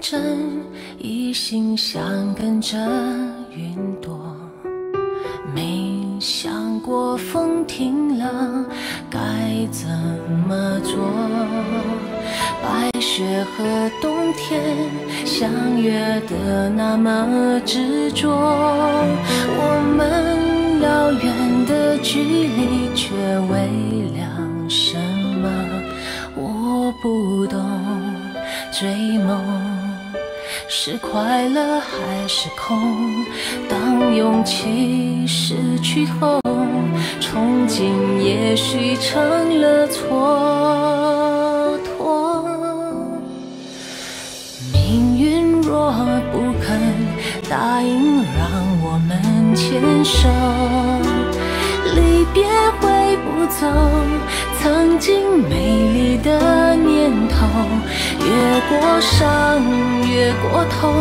真，一心想跟着云朵，没想过风停了该怎么做。白雪和冬天相约的那么执着，我们遥远的距离却微凉什么？我不懂。追梦是快乐还是空？当勇气失去后，憧憬也许成了蹉跎。命运若不肯答应让我们牵手，离别挥不走曾经美丽的。越过伤，越过痛，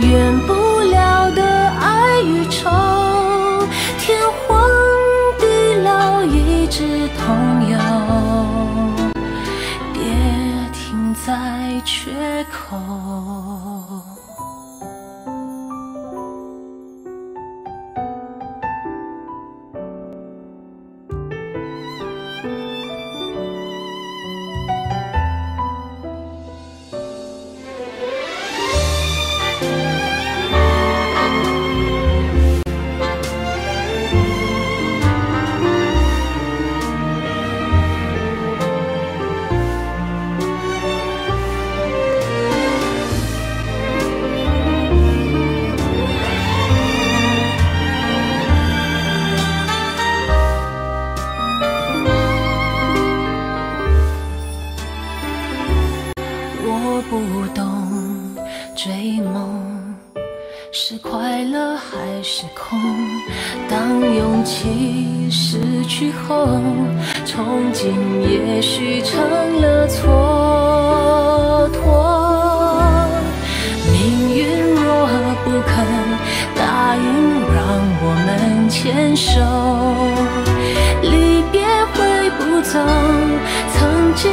远不了的爱与愁，天荒地老一直同游，别停在缺口。我不懂追梦是快乐还是空。当勇气失去后，憧憬也许成了蹉跎。命运若不肯答应让我们牵手，离别回不走曾经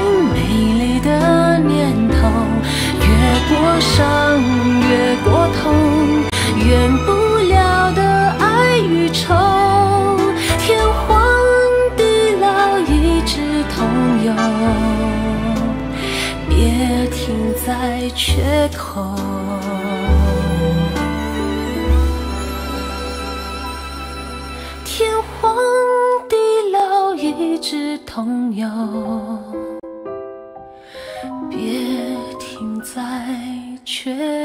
缺口。天荒地老一直同游，别停在缺。